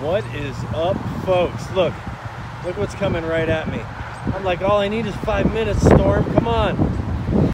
What is up, folks? Look, look what's coming right at me. I'm like, all I need is five minutes, Storm. Come on.